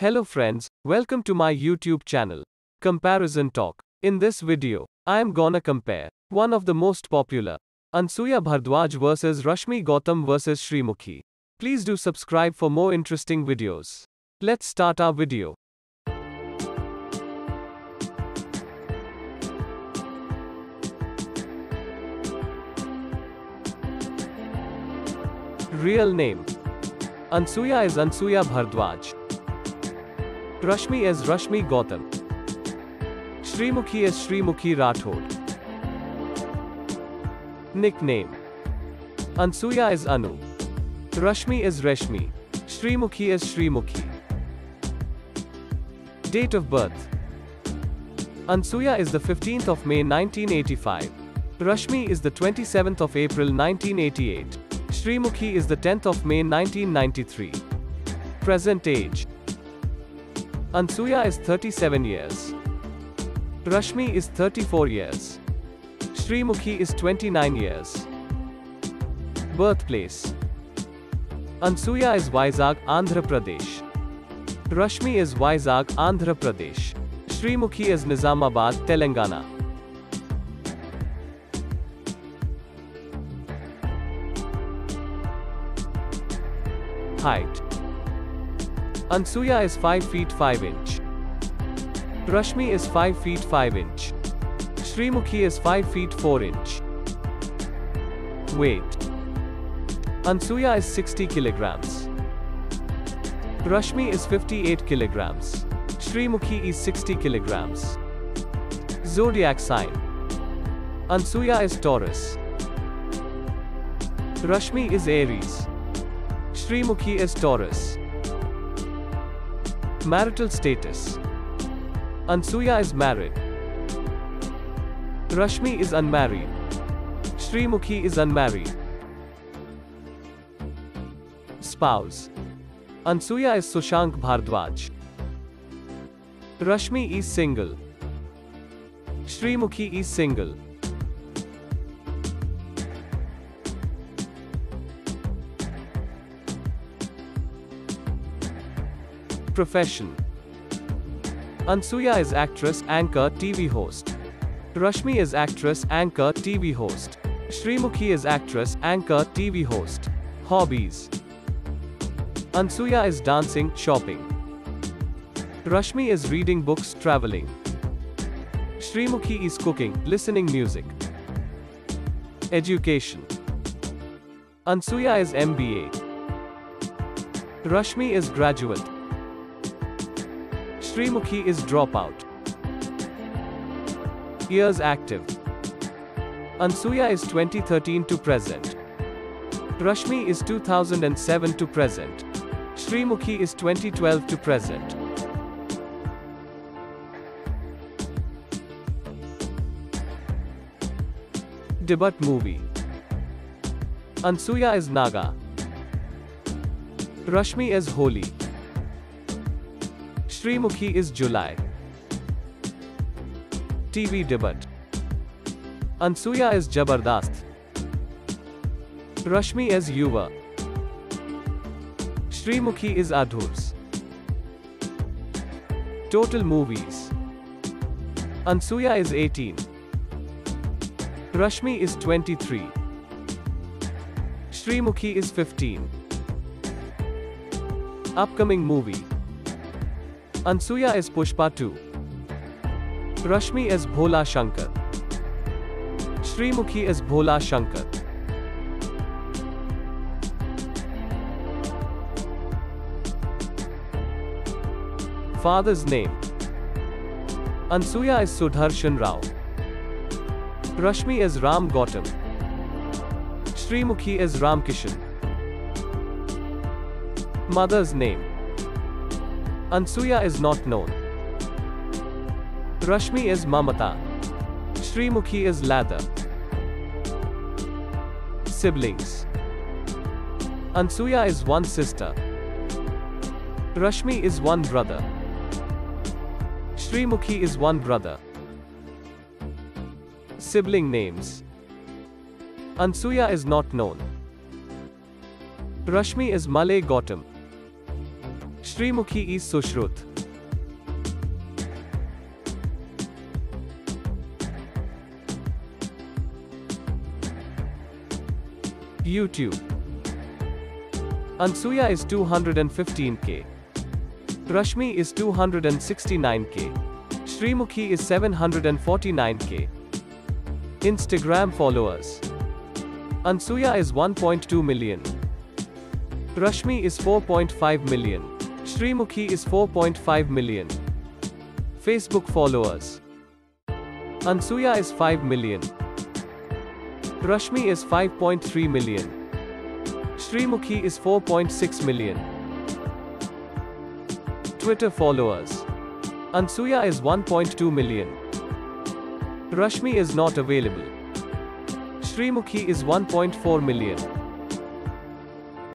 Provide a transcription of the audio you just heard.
Hello friends, welcome to my YouTube channel. Comparison Talk. In this video, I am gonna compare one of the most popular Anasuya Bharadwaj versus Rashmi Gautam versus Sreemukhi. Please do subscribe for more interesting videos. Let's start our video. Real name Anasuya is Anasuya Bharadwaj. Rashmi is Rashmi Gautam. Sreemukhi is Sreemukhi Rathod. Nickname Anasuya is Anu. Rashmi is Reshmi. Sreemukhi is Sreemukhi. Date of birth Anasuya is the 15th of May 1985. Rashmi is the 27th of April 1988. Sreemukhi is the 10th of May 1993. Present age Anasuya is 37 years. Rashmi is 34 years. Sreemukhi is 29 years. Birthplace Anasuya is Vizag, Andhra Pradesh. Rashmi is Vizag, Andhra Pradesh. Sreemukhi is Nizamabad, Telangana. Height Anasuya is 5 feet 5 inch. Rashmi is 5 feet 5 inch. Sreemukhi is 5 feet 4 inch. Weight Anasuya is 60 kilograms. Rashmi is 58 kilograms. Sreemukhi is 60 kilograms. Zodiac sign Anasuya is Taurus. Rashmi is Aries. Sreemukhi is Taurus. Marital status Anasuya is married. Rashmi is unmarried. Sreemukhi is unmarried. Spouse Anasuya is Sushank Bharadwaj. Rashmi is single. Sreemukhi is single. Profession Anasuya is actress, anchor, TV host. Rashmi is actress, anchor, TV host. Sreemukhi is actress, anchor, TV host. Hobbies Anasuya is dancing, shopping. Rashmi is reading books, traveling. Sreemukhi is cooking, listening music. Education Anasuya is MBA. Rashmi is graduate. Sreemukhi is dropout. Years active. Anasuya is 2013 to present. Rashmi is 2007 to present. Sreemukhi is 2012 to present. Debut movie. Anasuya is Naga. Rashmi is Holi. Sreemukhi is Julai. TV debut. Anasuya is Jabardasth. Rashmi is Yuva. Sreemukhi is Adhurs. Total movies. Anasuya is 18. Rashmi is 23. Sreemukhi is 15. Upcoming movie. Anasuya is Pushpa 2. Rashmi is Bhola Shankar. Sreemukhi is Bhola Shankar. Father's name Anasuya is Sudharshan Rao. Rashmi is Ram Gautam. Sreemukhi is Ram Kishan. Mother's name Anasuya is not known. Rashmi is Mamata. Sreemukhi is Latha. Siblings Anasuya is one sister. Rashmi is one brother. Sreemukhi is one brother. Sibling names Anasuya is not known. Rashmi is Malay Gautam. Sreemukhi is Sushrut. YouTube. Anasuya is 215k. Rashmi is 269k. Sreemukhi is 749k. Instagram followers. Anasuya is 1.2 million. Rashmi is 4.5 million. Sreemukhi is 4.5 million. Facebook followers. Anasuya is 5 million. Rashmi is 5.3 million. Sreemukhi is 4.6 million. Twitter followers. Anasuya is 1.2 million. Rashmi is not available. Sreemukhi is 1.4 million.